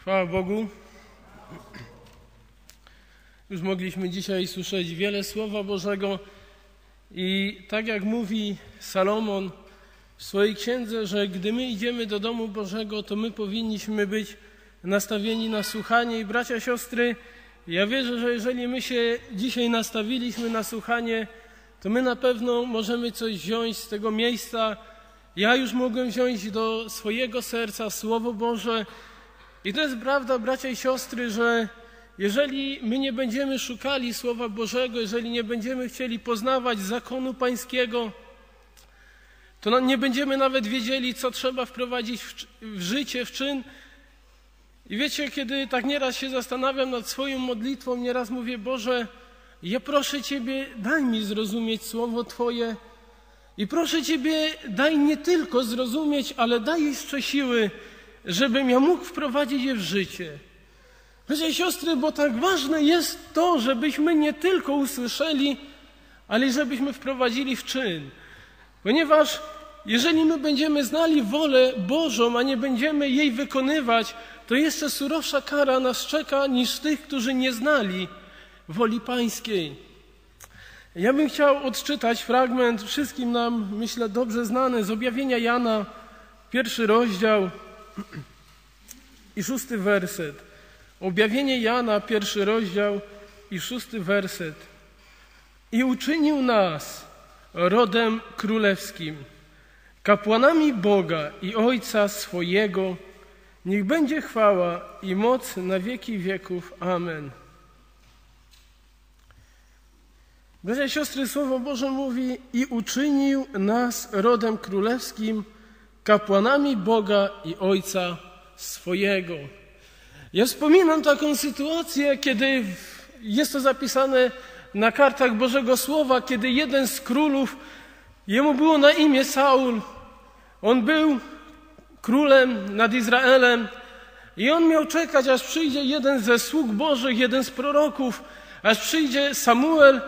Chwała Bogu. Już mogliśmy dzisiaj słyszeć wiele Słowa Bożego i tak jak mówi Salomon w swojej księdze, że gdy my idziemy do domu Bożego, to my powinniśmy być nastawieni na słuchanie i bracia, siostry, ja wierzę, że jeżeli my się dzisiaj nastawiliśmy na słuchanie, to my na pewno możemy coś wziąć z tego miejsca. Ja już mogłem wziąć do swojego serca Słowo Boże, i to jest prawda, bracia i siostry, że jeżeli my nie będziemy szukali Słowa Bożego, jeżeli nie będziemy chcieli poznawać zakonu Pańskiego, to nie będziemy nawet wiedzieli, co trzeba wprowadzić w, życie, w czyn. I wiecie, kiedy tak nieraz się zastanawiam nad swoją modlitwą, nieraz mówię, Boże, ja proszę Ciebie, daj mi zrozumieć Słowo Twoje. I proszę Ciebie, daj nie tylko zrozumieć, ale daj jeszcze siły, żebym ja mógł wprowadzić je w życie. Bracia siostry, bo tak ważne jest to, żebyśmy nie tylko usłyszeli, ale żebyśmy wprowadzili w czyn. Ponieważ jeżeli my będziemy znali wolę Bożą, a nie będziemy jej wykonywać, to jeszcze surowsza kara nas czeka niż tych, którzy nie znali woli Pańskiej. Ja bym chciał odczytać fragment wszystkim nam, myślę, dobrze znany z objawienia Jana, pierwszy rozdział i szósty werset. Objawienie Jana, pierwszy rozdział i szósty werset. I uczynił nas rodem królewskim, kapłanami Boga i Ojca swojego. Niech będzie chwała i moc na wieki wieków. Amen. Bracia siostry, Słowo Boże mówi i uczynił nas rodem królewskim, kapłanami Boga i Ojca swojego. Ja wspominam taką sytuację, kiedy jest to zapisane na kartach Bożego Słowa, kiedy jeden z królów, jemu było na imię Saul, on był królem nad Izraelem i on miał czekać, aż przyjdzie jeden ze sług Bożych, jeden z proroków, aż przyjdzie Samuel,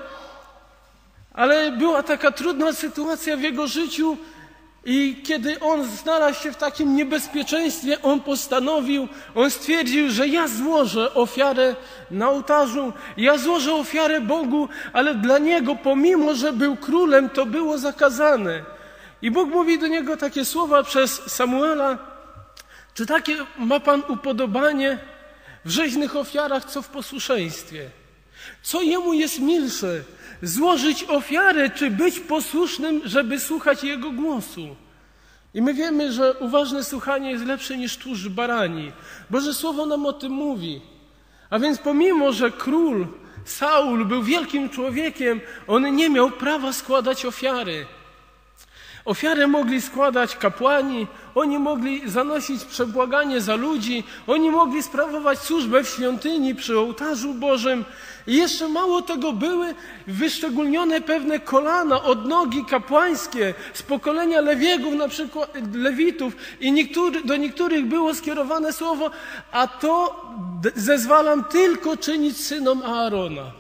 ale była taka trudna sytuacja w jego życiu, i kiedy on znalazł się w takim niebezpieczeństwie, on postanowił, on stwierdził, że ja złożę ofiarę na ołtarzu, ja złożę ofiarę Bogu, ale dla niego, pomimo że był królem, to było zakazane. I Bóg mówi do niego takie słowa przez Samuela: Czy takie ma pan upodobanie w rzeźnych ofiarach, co w posłuszeństwie? Co jemu jest milsze? Złożyć ofiarę, czy być posłusznym, żeby słuchać Jego głosu. I my wiemy, że uważne słuchanie jest lepsze niż tłuszcz barani. Boże Słowo nam o tym mówi. A więc pomimo, że król Saul był wielkim człowiekiem, on nie miał prawa składać ofiary. Ofiarę mogli składać kapłani, oni mogli zanosić przebłaganie za ludzi, oni mogli sprawować służbę w świątyni przy ołtarzu Bożym. I jeszcze mało tego były wyszczególnione pewne kolana, odnogi kapłańskie z pokolenia Lewiegów, na przykład Lewitów, i niektóry, do niektórych było skierowane słowo, a to zezwalam tylko czynić synom Aarona.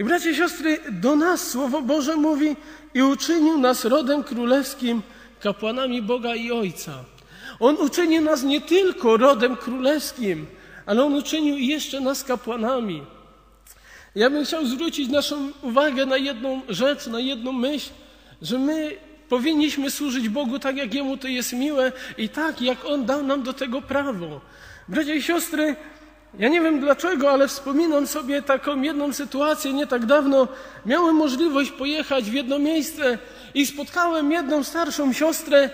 I bracie i siostry, do nas Słowo Boże mówi i uczynił nas rodem królewskim, kapłanami Boga i Ojca. On uczynił nas nie tylko rodem królewskim, ale On uczynił jeszcze nas kapłanami. Ja bym chciał zwrócić naszą uwagę na jedną rzecz, na jedną myśl, że my powinniśmy służyć Bogu tak, jak Jemu to jest miłe i tak, jak On dał nam do tego prawo. Bracia i siostry, ja nie wiem dlaczego, ale wspominam sobie taką jedną sytuację. Nie tak dawno miałem możliwość pojechać w jedno miejsce i spotkałem jedną starszą siostrę.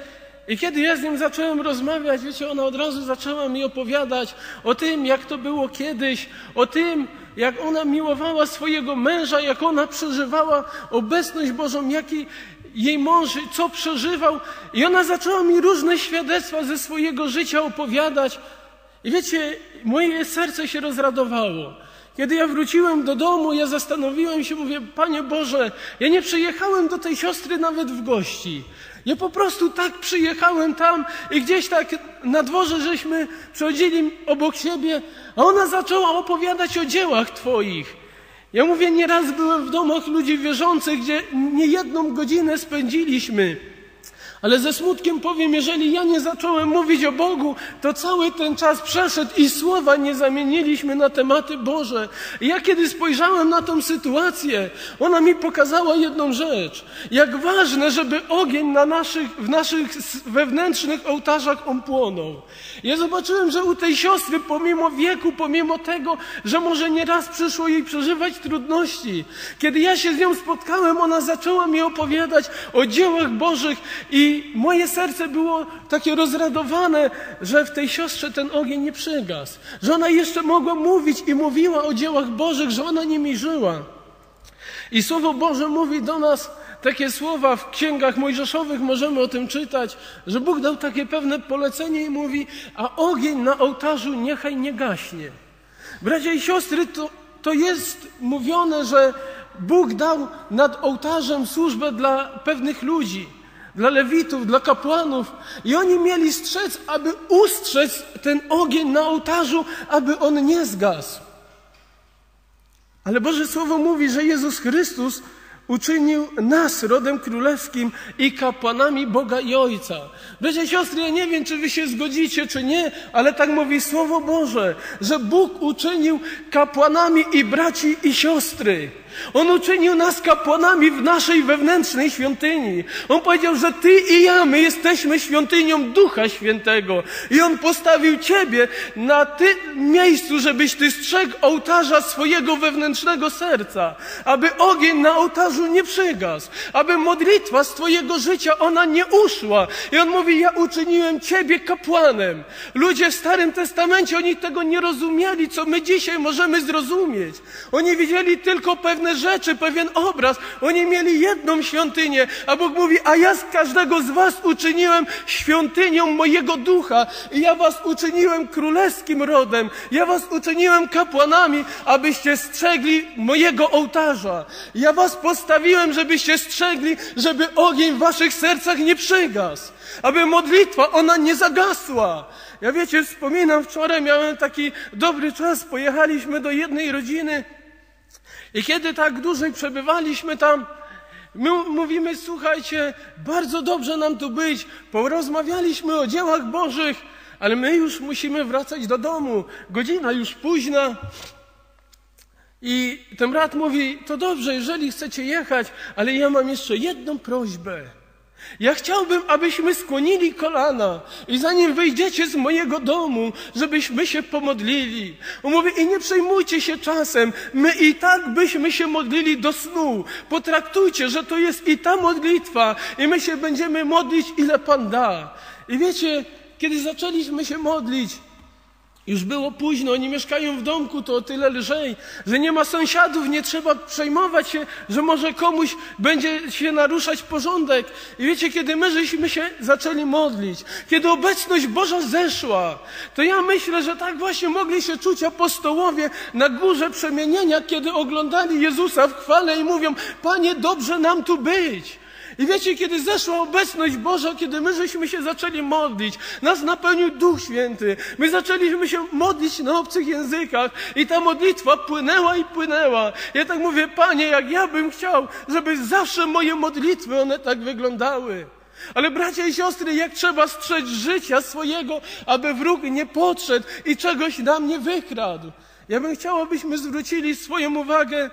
I kiedy ja z nią zacząłem rozmawiać, wiecie, ona od razu zaczęła mi opowiadać o tym, jak to było kiedyś, o tym, jak ona miłowała swojego męża, jak ona przeżywała obecność Bożą, jaki jej mąż, co przeżywał. I ona zaczęła mi różne świadectwa ze swojego życia opowiadać. I wiecie, moje serce się rozradowało. Kiedy ja wróciłem do domu, ja zastanowiłem się, mówię, Panie Boże, ja nie przyjechałem do tej siostry nawet w gości. Ja po prostu tak przyjechałem tam i gdzieś tak na dworze żeśmy przechodzili obok siebie, a ona zaczęła opowiadać o dziełach Twoich. Ja mówię, nieraz byłem w domach ludzi wierzących, gdzie niejedną godzinę spędziliśmy. Ale ze smutkiem powiem, jeżeli ja nie zacząłem mówić o Bogu, to cały ten czas przeszedł i słowa nie zamieniliśmy na tematy Boże. Ja kiedy spojrzałem na tą sytuację, ona mi pokazała jedną rzecz. Jak ważne, żeby ogień na naszych, w naszych wewnętrznych ołtarzach on płonął. Ja zobaczyłem, że u tej siostry, pomimo wieku, pomimo tego, że może nieraz przyszło jej przeżywać trudności, kiedy ja się z nią spotkałem, ona zaczęła mi opowiadać o dziełach Bożych i moje serce było takie rozradowane, że w tej siostrze ten ogień nie przygasł. Że ona jeszcze mogła mówić i mówiła o dziełach Bożych, że ona nimi żyła. I Słowo Boże mówi do nas takie słowa w księgach mojżeszowych, możemy o tym czytać, że Bóg dał takie pewne polecenie i mówi, a ogień na ołtarzu niechaj nie gaśnie. Bracia i siostry, to, to jest mówione, że Bóg dał nad ołtarzem służbę dla pewnych ludzi dla lewitów, dla kapłanów. I oni mieli strzec, aby ustrzec ten ogień na ołtarzu, aby on nie zgasł. Ale Boże Słowo mówi, że Jezus Chrystus uczynił nas rodem królewskim i kapłanami Boga i Ojca. Bracia i siostry, ja nie wiem, czy wy się zgodzicie, czy nie, ale tak mówi Słowo Boże, że Bóg uczynił kapłanami i braci i siostry. On uczynił nas kapłanami w naszej wewnętrznej świątyni. On powiedział, że Ty i ja, my jesteśmy świątynią Ducha Świętego. I On postawił Ciebie na tym miejscu, żebyś Ty strzegł ołtarza swojego wewnętrznego serca. Aby ogień na ołtarzu nie przygasł. Aby modlitwa z Twojego życia, ona nie uszła. I On mówi, ja uczyniłem Ciebie kapłanem. Ludzie w Starym Testamencie, oni tego nie rozumieli, co my dzisiaj możemy zrozumieć. Oni widzieli tylko pewne pewne rzeczy, pewien obraz. Oni mieli jedną świątynię, a Bóg mówi, a ja z każdego z was uczyniłem świątynią mojego ducha i ja was uczyniłem królewskim rodem. Ja was uczyniłem kapłanami, abyście strzegli mojego ołtarza. Ja was postawiłem, żebyście strzegli, żeby ogień w waszych sercach nie przygasł. Aby modlitwa, ona nie zagasła. Ja wiecie, wspominam, wczoraj miałem taki dobry czas, pojechaliśmy do jednej rodziny, i kiedy tak dłużej przebywaliśmy tam, my mówimy, słuchajcie, bardzo dobrze nam tu być, porozmawialiśmy o dziełach Bożych, ale my już musimy wracać do domu. Godzina już późna. I ten brat mówi, to dobrze, jeżeli chcecie jechać, ale ja mam jeszcze jedną prośbę. Ja chciałbym, abyśmy skłonili kolana i zanim wyjdziecie z mojego domu, żebyśmy się pomodlili. On mówi, i nie przejmujcie się czasem, my i tak byśmy się modlili do snu. Potraktujcie, że to jest i ta modlitwa i my się będziemy modlić, ile Pan da. I wiecie, kiedy zaczęliśmy się modlić, już było późno, oni mieszkają w domku, to o tyle lżej, że nie ma sąsiadów, nie trzeba przejmować się, że może komuś będzie się naruszać porządek. I wiecie, kiedy my żeśmy się zaczęli modlić, kiedy obecność Boża zeszła, to ja myślę, że tak właśnie mogli się czuć apostołowie na górze przemienienia, kiedy oglądali Jezusa w chwale i mówią, Panie, dobrze nam tu być. I wiecie, kiedy zeszła obecność Boża, kiedy my żeśmy się zaczęli modlić, nas napełnił Duch Święty, my zaczęliśmy się modlić na obcych językach i ta modlitwa płynęła i płynęła. Ja tak mówię, Panie, jak ja bym chciał, żeby zawsze moje modlitwy, one tak wyglądały. Ale bracia i siostry, jak trzeba strzec życia swojego, aby wróg nie podszedł i czegoś nam nie wykradł. Ja bym chciał, abyśmy zwrócili swoją uwagę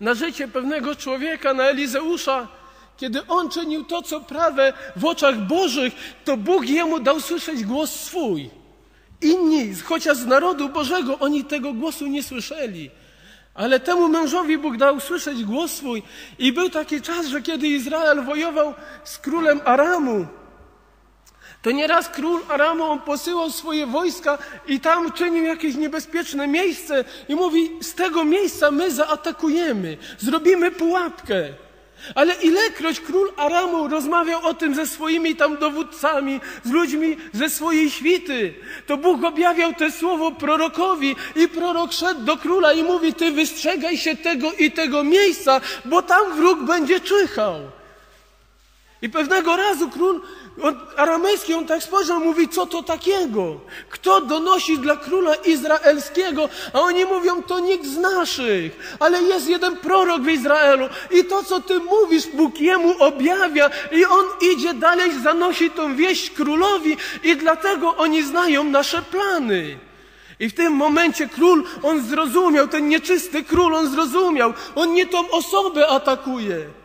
na życie pewnego człowieka, na Elizeusza, kiedy on czynił to, co prawe w oczach Bożych, to Bóg jemu dał słyszeć głos swój. Inni, chociaż z narodu Bożego, oni tego głosu nie słyszeli. Ale temu mężowi Bóg dał słyszeć głos swój. I był taki czas, że kiedy Izrael wojował z królem Aramu, to nieraz król Aramu on posyłał swoje wojska i tam czynił jakieś niebezpieczne miejsce i mówi: Z tego miejsca my zaatakujemy, zrobimy pułapkę. Ale ilekroć król Aramu rozmawiał o tym ze swoimi tam dowódcami, z ludźmi ze swojej świty, to Bóg objawiał te słowo prorokowi i prorok szedł do króla i mówi, ty wystrzegaj się tego i tego miejsca, bo tam wróg będzie czyhał. I pewnego razu król on, aramejski, on tak spojrzał, mówi, co to takiego? Kto donosi dla króla izraelskiego? A oni mówią, to nikt z naszych, ale jest jeden prorok w Izraelu i to, co ty mówisz, Bóg jemu objawia i on idzie dalej, zanosi tą wieść królowi i dlatego oni znają nasze plany. I w tym momencie król, on zrozumiał, ten nieczysty król, on zrozumiał, on nie tą osobę atakuje.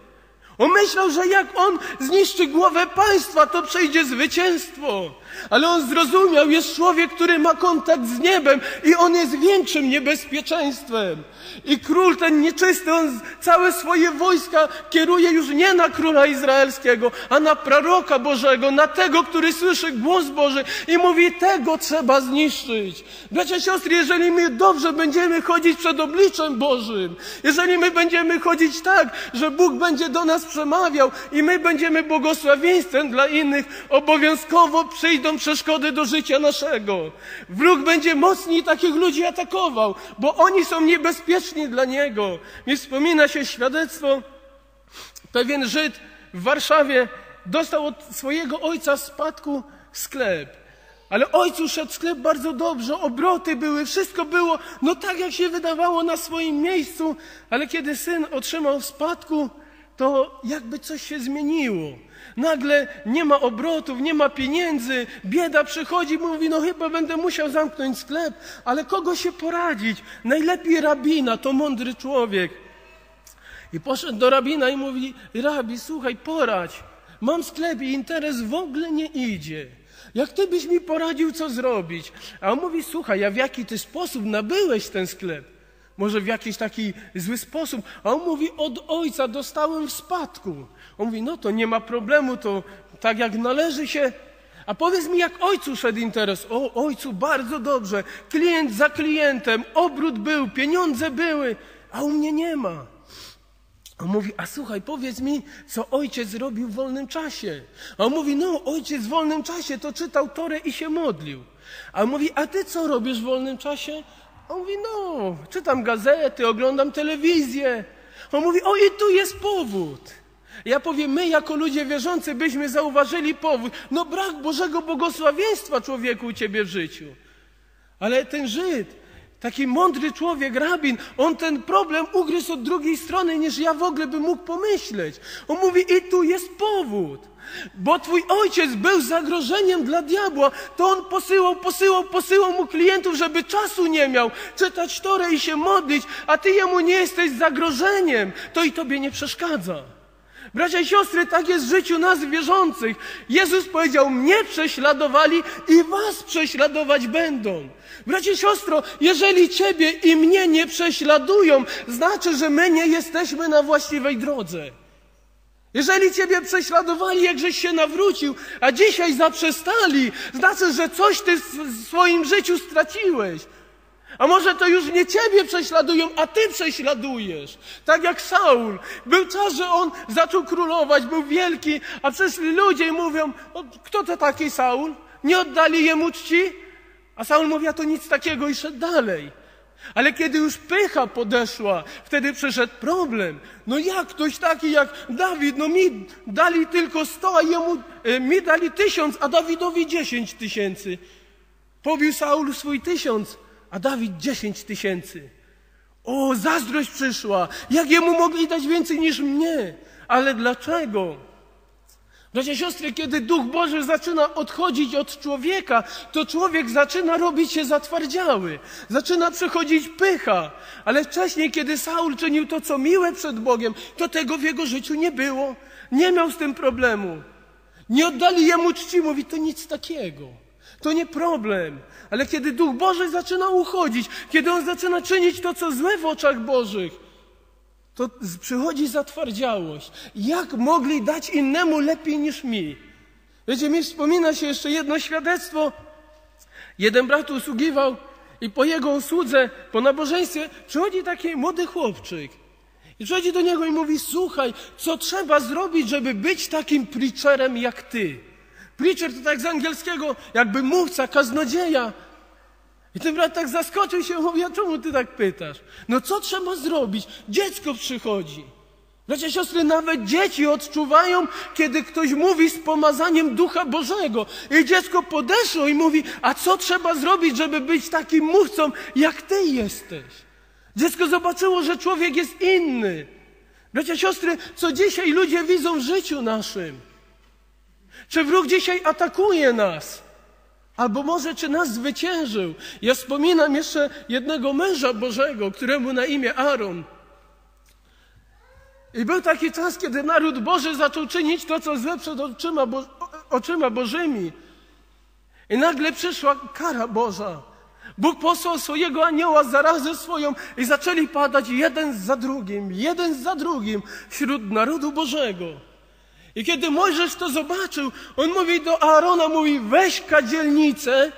On myślał, że jak on zniszczy głowę państwa, to przejdzie zwycięstwo. Ale on zrozumiał, jest człowiek, który ma kontakt z niebem i on jest większym niebezpieczeństwem. I król ten nieczysty, on całe swoje wojska kieruje już nie na króla izraelskiego, a na proroka Bożego, na tego, który słyszy głos Boży i mówi, tego trzeba zniszczyć. Bracia, siostry, jeżeli my dobrze będziemy chodzić przed obliczem Bożym, jeżeli my będziemy chodzić tak, że Bóg będzie do nas przemawiał i my będziemy błogosławieństwem dla innych, obowiązkowo przyjdą przeszkody do życia naszego. Wróg będzie mocniej takich ludzi atakował, bo oni są niebezpieczni dla niego. Mi wspomina się świadectwo, pewien Żyd w Warszawie dostał od swojego ojca w spadku sklep. Ale ojcu szedł sklep bardzo dobrze, obroty były, wszystko było, no tak jak się wydawało na swoim miejscu, ale kiedy syn otrzymał w spadku, to jakby coś się zmieniło. Nagle nie ma obrotów, nie ma pieniędzy, bieda przychodzi, mówi, no chyba będę musiał zamknąć sklep, ale kogo się poradzić? Najlepiej rabina, to mądry człowiek. I poszedł do rabina i mówi, rabi, słuchaj, poradź, mam sklep i interes w ogóle nie idzie. Jak ty byś mi poradził, co zrobić? A on mówi, słuchaj, a w jaki ty sposób nabyłeś ten sklep? Może w jakiś taki zły sposób. A on mówi, od ojca dostałem w spadku. On mówi, no to nie ma problemu, to tak jak należy się. A powiedz mi, jak ojcu szedł interes. O, ojcu, bardzo dobrze. Klient za klientem, obrót był, pieniądze były, a u mnie nie ma. On mówi, a słuchaj, powiedz mi, co ojciec robił w wolnym czasie. A on mówi, no, ojciec w wolnym czasie to czytał Torę i się modlił. A on mówi, a ty co robisz w wolnym czasie? On mówi, no, czytam gazety, oglądam telewizję. On mówi, o i tu jest powód. Ja powiem, my jako ludzie wierzący byśmy zauważyli powód. No brak Bożego błogosławieństwa człowieku u ciebie w życiu. Ale ten Żyd, taki mądry człowiek, rabin, on ten problem ugryzł od drugiej strony, niż ja w ogóle bym mógł pomyśleć. On mówi, i tu jest powód. Bo twój ojciec był zagrożeniem dla diabła, to on posyłał, posyłał, posyłał mu klientów, żeby czasu nie miał, czytać Torę i się modlić, a ty jemu nie jesteś zagrożeniem, to i tobie nie przeszkadza. Bracia i siostry, tak jest w życiu nas wierzących. Jezus powiedział, mnie prześladowali i was prześladować będą. Bracie siostro, jeżeli ciebie i mnie nie prześladują, znaczy, że my nie jesteśmy na właściwej drodze. Jeżeli ciebie prześladowali, jakżeś się nawrócił, a dzisiaj zaprzestali, znaczy, że coś ty w swoim życiu straciłeś. A może to już nie ciebie prześladują, a ty prześladujesz. Tak jak Saul. Był czas, że on zaczął królować, był wielki, a przyszli ludzie i mówią, kto to taki Saul? Nie oddali jemu czci? A Saul mówi, a to nic takiego i szedł dalej. Ale kiedy już pycha podeszła, wtedy przyszedł problem. No jak ktoś taki jak Dawid, no mi dali tylko sto, a jemu, e, mi dali tysiąc, a Dawidowi dziesięć tysięcy. Pobił Saul swój tysiąc, a Dawid dziesięć tysięcy. O, zazdrość przyszła. Jak jemu mogli dać więcej niż mnie? Ale dlaczego? Bracia siostry, kiedy Duch Boży zaczyna odchodzić od człowieka, to człowiek zaczyna robić się zatwardziały, zaczyna przechodzić pycha. Ale wcześniej, kiedy Saul czynił to, co miłe przed Bogiem, to tego w jego życiu nie było. Nie miał z tym problemu. Nie oddali jemu czci, mówi, to nic takiego. To nie problem. Ale kiedy Duch Boży zaczyna uchodzić, kiedy On zaczyna czynić to, co złe w oczach Bożych, to przychodzi zatwardziałość. Jak mogli dać innemu lepiej niż mi? Wiecie, mi wspomina się jeszcze jedno świadectwo. Jeden brat usługiwał i po jego usłudze, po nabożeństwie przychodzi taki młody chłopczyk. I przychodzi do niego i mówi, słuchaj, co trzeba zrobić, żeby być takim preacherem jak ty? Preacher to tak z angielskiego, jakby mówca, kaznodzieja. I ten brat tak zaskoczył się, mówi, a czemu ty tak pytasz? No co trzeba zrobić? Dziecko przychodzi. Bracia siostry, nawet dzieci odczuwają, kiedy ktoś mówi z pomazaniem Ducha Bożego. I dziecko podeszło i mówi, a co trzeba zrobić, żeby być takim mówcą, jak ty jesteś? Dziecko zobaczyło, że człowiek jest inny. Bracia siostry, co dzisiaj ludzie widzą w życiu naszym? Czy wróg dzisiaj atakuje nas? Albo może czy nas zwyciężył? Ja wspominam jeszcze jednego męża Bożego, któremu na imię Aaron. I był taki czas, kiedy naród Boży zaczął czynić to, co złe przed oczyma, Bo oczyma Bożymi. I nagle przyszła kara Boża. Bóg posłał swojego anioła, zarazę swoją i zaczęli padać jeden za drugim, jeden za drugim wśród narodu Bożego. I kiedy Mojżesz to zobaczył, on mówi do Aarona, mówi weź kadzielnicę,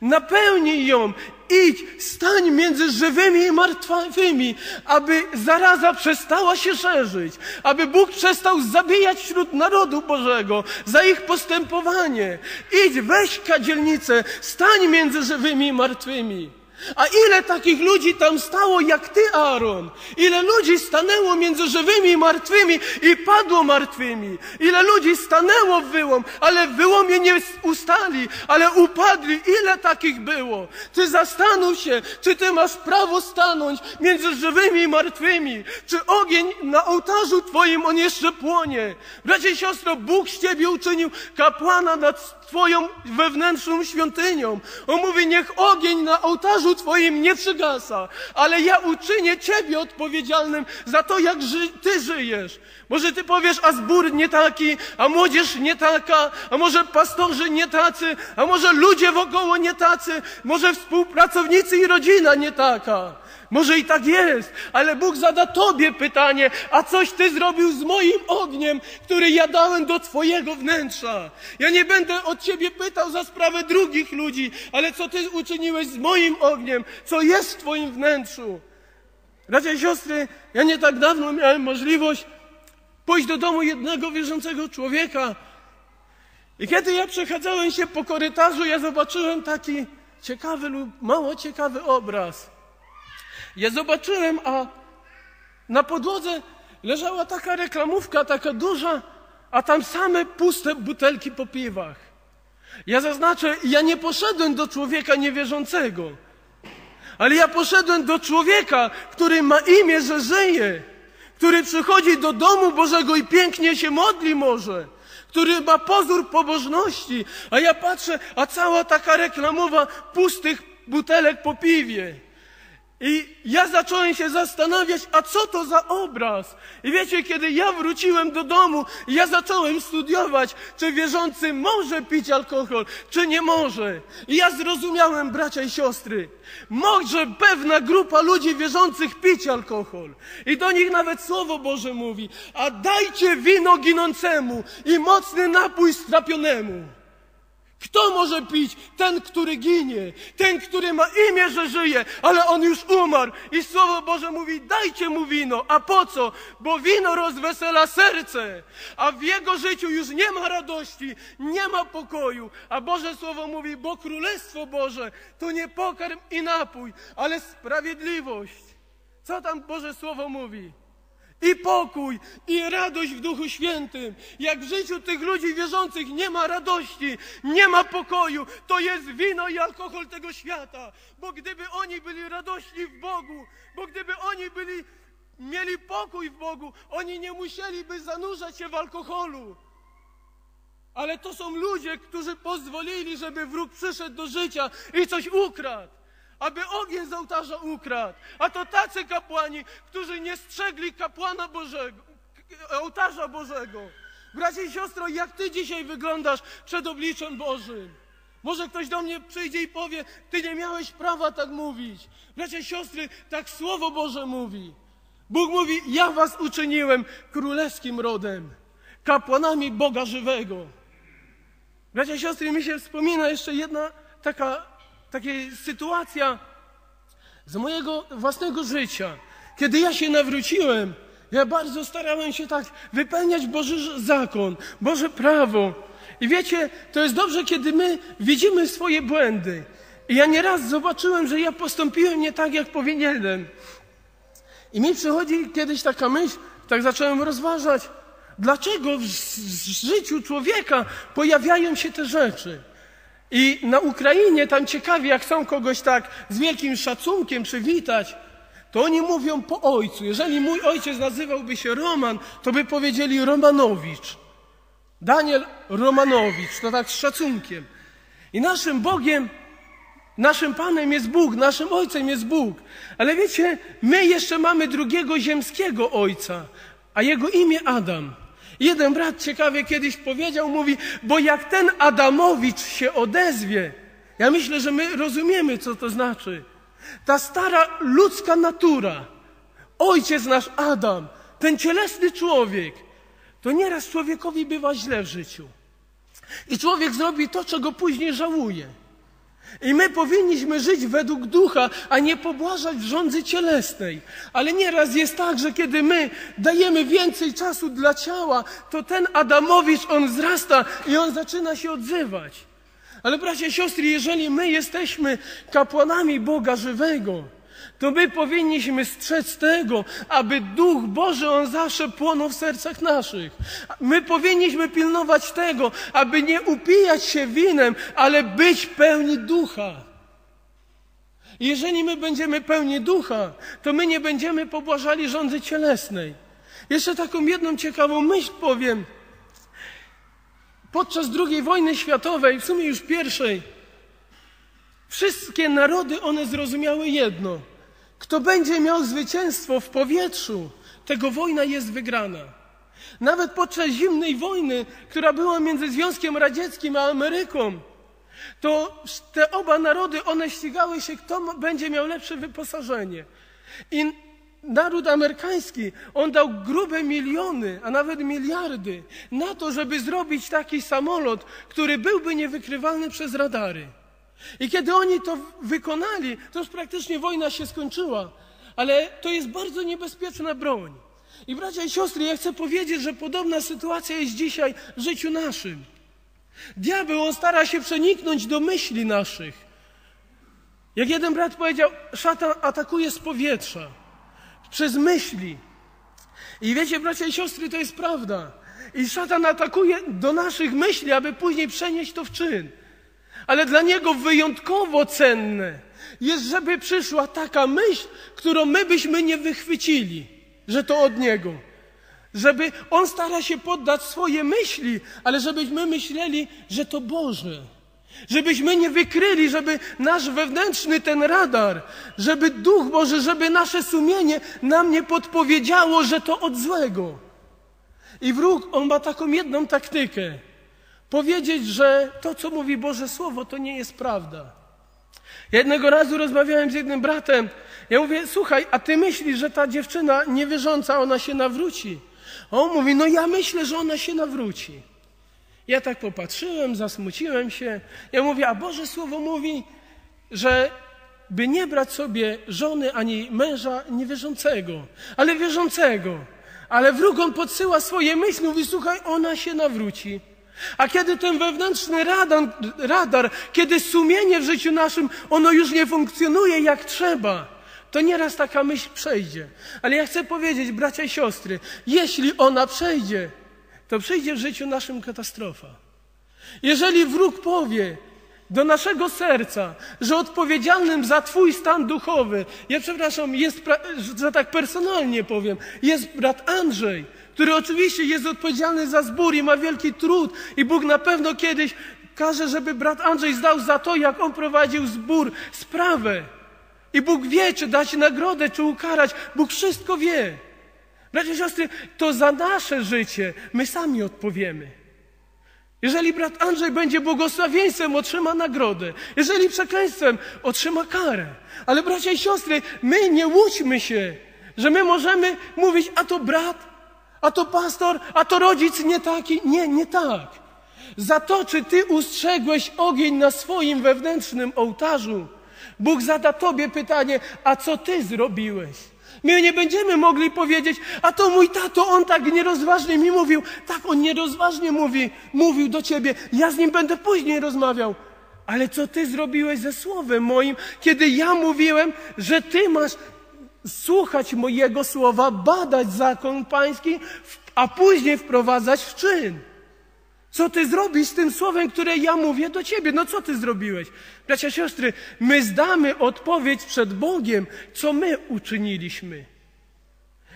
napełnij ją, idź, stań między żywymi i martwymi, aby zaraza przestała się szerzyć, aby Bóg przestał zabijać wśród narodu Bożego za ich postępowanie. Idź, weź kadzielnicę, stań między żywymi i martwymi. A ile takich ludzi tam stało jak ty, Aaron? Ile ludzi stanęło między żywymi i martwymi i padło martwymi? Ile ludzi stanęło w wyłom, ale w wyłomie nie ustali, ale upadli? Ile takich było? Ty zastanów się, czy ty masz prawo stanąć między żywymi i martwymi? Czy ogień na ołtarzu twoim on jeszcze płonie? Bracie i siostro, Bóg z ciebie uczynił kapłana nad Twoją wewnętrzną świątynią. On mówi, niech ogień na ołtarzu Twoim nie przygasa, ale ja uczynię Ciebie odpowiedzialnym za to, jak ży Ty żyjesz. Może Ty powiesz, a zbór nie taki, a młodzież nie taka, a może pastorzy nie tacy, a może ludzie wokoło nie tacy, może współpracownicy i rodzina nie taka. Może i tak jest, ale Bóg zada Tobie pytanie, a coś Ty zrobił z moim ogniem, który ja dałem do Twojego wnętrza. Ja nie będę od Ciebie pytał za sprawę drugich ludzi, ale co Ty uczyniłeś z moim ogniem, co jest w Twoim wnętrzu. Bracia siostry, ja nie tak dawno miałem możliwość pójść do domu jednego wierzącego człowieka. I kiedy ja przechadzałem się po korytarzu, ja zobaczyłem taki ciekawy lub mało ciekawy obraz. Ja zobaczyłem, a na podłodze leżała taka reklamówka, taka duża, a tam same puste butelki po piwach. Ja zaznaczę, ja nie poszedłem do człowieka niewierzącego, ale ja poszedłem do człowieka, który ma imię, że żyje, który przychodzi do domu Bożego i pięknie się modli może, który ma pozór pobożności, a ja patrzę, a cała taka reklamowa pustych butelek po piwie. I ja zacząłem się zastanawiać, a co to za obraz? I wiecie, kiedy ja wróciłem do domu, ja zacząłem studiować, czy wierzący może pić alkohol, czy nie może. I ja zrozumiałem, bracia i siostry, może pewna grupa ludzi wierzących pić alkohol. I do nich nawet Słowo Boże mówi, a dajcie wino ginącemu i mocny napój strapionemu. Kto może pić? Ten, który ginie, ten, który ma imię, że żyje, ale on już umarł. I Słowo Boże mówi, dajcie mu wino. A po co? Bo wino rozwesela serce, a w jego życiu już nie ma radości, nie ma pokoju. A Boże Słowo mówi, bo Królestwo Boże to nie pokarm i napój, ale sprawiedliwość. Co tam Boże Słowo mówi? I pokój, i radość w Duchu Świętym. Jak w życiu tych ludzi wierzących nie ma radości, nie ma pokoju, to jest wino i alkohol tego świata. Bo gdyby oni byli radośni w Bogu, bo gdyby oni byli, mieli pokój w Bogu, oni nie musieliby zanurzać się w alkoholu. Ale to są ludzie, którzy pozwolili, żeby wróg przyszedł do życia i coś ukradł aby ogień z ołtarza ukradł. A to tacy kapłani, którzy nie strzegli kapłana Bożego, ołtarza Bożego. Bracie i siostro, jak ty dzisiaj wyglądasz przed obliczem Bożym? Może ktoś do mnie przyjdzie i powie, ty nie miałeś prawa tak mówić. Bracia i siostry, tak Słowo Boże mówi. Bóg mówi, ja was uczyniłem królewskim rodem, kapłanami Boga żywego. Bracia i siostry, mi się wspomina jeszcze jedna taka taka sytuacja z mojego własnego życia. Kiedy ja się nawróciłem, ja bardzo starałem się tak wypełniać Boży zakon, Boże prawo. I wiecie, to jest dobrze, kiedy my widzimy swoje błędy. I ja nieraz zobaczyłem, że ja postąpiłem nie tak, jak powinienem. I mi przychodzi kiedyś taka myśl, tak zacząłem rozważać, dlaczego w życiu człowieka pojawiają się te rzeczy. I na Ukrainie tam ciekawie, jak chcą kogoś tak z wielkim szacunkiem przywitać, to oni mówią po ojcu. Jeżeli mój ojciec nazywałby się Roman, to by powiedzieli Romanowicz. Daniel Romanowicz, to tak z szacunkiem. I naszym Bogiem, naszym Panem jest Bóg, naszym Ojcem jest Bóg. Ale wiecie, my jeszcze mamy drugiego ziemskiego Ojca, a jego imię Adam. Jeden brat ciekawie kiedyś powiedział, mówi, bo jak ten Adamowicz się odezwie, ja myślę, że my rozumiemy, co to znaczy. Ta stara ludzka natura, ojciec nasz Adam, ten cielesny człowiek, to nieraz człowiekowi bywa źle w życiu. I człowiek zrobi to, czego później żałuje. I my powinniśmy żyć według ducha, a nie pobłażać w rządzy cielesnej. Ale nieraz jest tak, że kiedy my dajemy więcej czasu dla ciała, to ten Adamowicz, on wzrasta i on zaczyna się odzywać. Ale bracia siostry, jeżeli my jesteśmy kapłanami Boga żywego, to my powinniśmy strzec tego, aby Duch Boży, On zawsze płonął w sercach naszych. My powinniśmy pilnować tego, aby nie upijać się winem, ale być pełni Ducha. Jeżeli my będziemy pełni Ducha, to my nie będziemy pobłażali rządzy cielesnej. Jeszcze taką jedną ciekawą myśl powiem. Podczas II wojny światowej, w sumie już pierwszej, wszystkie narody one zrozumiały jedno – kto będzie miał zwycięstwo w powietrzu, tego wojna jest wygrana. Nawet podczas zimnej wojny, która była między Związkiem Radzieckim a Ameryką, to te oba narody, one ścigały się, kto będzie miał lepsze wyposażenie. I naród amerykański, on dał grube miliony, a nawet miliardy na to, żeby zrobić taki samolot, który byłby niewykrywalny przez radary. I kiedy oni to wykonali, to już praktycznie wojna się skończyła. Ale to jest bardzo niebezpieczna broń. I bracia i siostry, ja chcę powiedzieć, że podobna sytuacja jest dzisiaj w życiu naszym. Diabeł, on stara się przeniknąć do myśli naszych. Jak jeden brat powiedział, szatan atakuje z powietrza, przez myśli. I wiecie, bracia i siostry, to jest prawda. I szatan atakuje do naszych myśli, aby później przenieść to w czyn. Ale dla niego wyjątkowo cenne jest, żeby przyszła taka myśl, którą my byśmy nie wychwycili, że to od niego. Żeby on stara się poddać swoje myśli, ale żebyśmy myśleli, że to Boże. Żebyśmy nie wykryli, żeby nasz wewnętrzny ten radar, żeby Duch Boży, żeby nasze sumienie nam nie podpowiedziało, że to od złego. I wróg, on ma taką jedną taktykę powiedzieć, że to, co mówi Boże Słowo, to nie jest prawda. Jednego razu rozmawiałem z jednym bratem. Ja mówię, słuchaj, a ty myślisz, że ta dziewczyna niewierząca, ona się nawróci? A on mówi, no ja myślę, że ona się nawróci. Ja tak popatrzyłem, zasmuciłem się. Ja mówię, a Boże Słowo mówi, że by nie brać sobie żony ani męża niewierzącego, ale wierzącego. Ale wróg on podsyła swoje myśli, mówi, słuchaj, ona się nawróci. A kiedy ten wewnętrzny radar, radar, kiedy sumienie w życiu naszym, ono już nie funkcjonuje jak trzeba, to nieraz taka myśl przejdzie. Ale ja chcę powiedzieć, bracia i siostry, jeśli ona przejdzie, to przyjdzie w życiu naszym katastrofa. Jeżeli wróg powie do naszego serca, że odpowiedzialnym za Twój stan duchowy, ja przepraszam, jest, że tak personalnie powiem, jest brat Andrzej, który oczywiście jest odpowiedzialny za zbór i ma wielki trud i Bóg na pewno kiedyś każe, żeby brat Andrzej zdał za to, jak on prowadził zbór, sprawę. I Bóg wie, czy dać nagrodę, czy ukarać. Bóg wszystko wie. Bracia i siostry, to za nasze życie my sami odpowiemy. Jeżeli brat Andrzej będzie błogosławieństwem, otrzyma nagrodę. Jeżeli przekleństwem, otrzyma karę. Ale bracia i siostry, my nie łudźmy się, że my możemy mówić, a to brat, a to pastor, a to rodzic nie taki. Nie, nie tak. Za to, czy ty ustrzegłeś ogień na swoim wewnętrznym ołtarzu, Bóg zada tobie pytanie, a co ty zrobiłeś? My nie będziemy mogli powiedzieć, a to mój tato, on tak nierozważnie mi mówił. Tak, on nierozważnie mówi, mówił do ciebie. Ja z nim będę później rozmawiał. Ale co ty zrobiłeś ze słowem moim, kiedy ja mówiłem, że ty masz słuchać mojego słowa, badać zakon pański, a później wprowadzać w czyn. Co ty zrobisz z tym słowem, które ja mówię do ciebie? No co ty zrobiłeś? Bracia, siostry, my zdamy odpowiedź przed Bogiem, co my uczyniliśmy.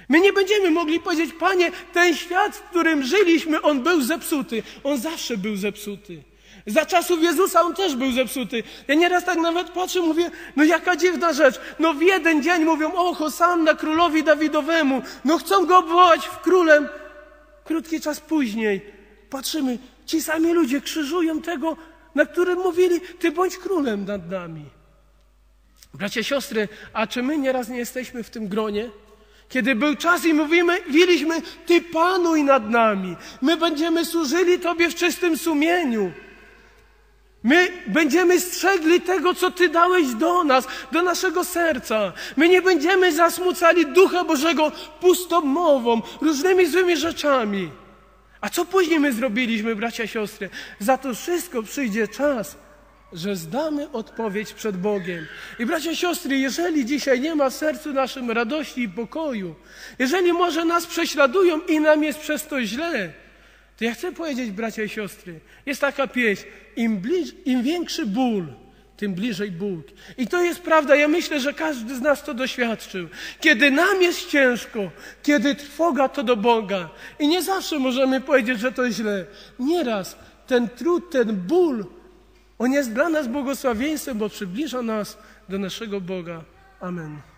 My nie będziemy mogli powiedzieć, Panie, ten świat, w którym żyliśmy, on był zepsuty. On zawsze był zepsuty. Za czasów Jezusa on też był zepsuty. Ja nieraz tak nawet patrzę, mówię, no jaka dziwna rzecz. No w jeden dzień mówią, o, Hosanna królowi Dawidowemu. No chcą go obwołać w królem. Krótki czas później patrzymy, ci sami ludzie krzyżują tego, na którym mówili, ty bądź królem nad nami. Bracia, siostry, a czy my nieraz nie jesteśmy w tym gronie? Kiedy był czas i mówimy, mówiliśmy, Ty panuj nad nami. My będziemy służyli Tobie w czystym sumieniu. My będziemy strzegli tego, co Ty dałeś do nas, do naszego serca. My nie będziemy zasmucali Ducha Bożego pustą mową, różnymi złymi rzeczami. A co później my zrobiliśmy, bracia, siostry? Za to wszystko przyjdzie czas, że zdamy odpowiedź przed Bogiem. I bracia, siostry, jeżeli dzisiaj nie ma w sercu naszym radości i pokoju, jeżeli może nas prześladują i nam jest przez to źle, to ja chcę powiedzieć, bracia i siostry, jest taka pieśń, im, bliż, im większy ból, tym bliżej Bóg. I to jest prawda, ja myślę, że każdy z nas to doświadczył. Kiedy nam jest ciężko, kiedy trwoga to do Boga. I nie zawsze możemy powiedzieć, że to źle. Nieraz ten trud, ten ból, on jest dla nas błogosławieństwem, bo przybliża nas do naszego Boga. Amen.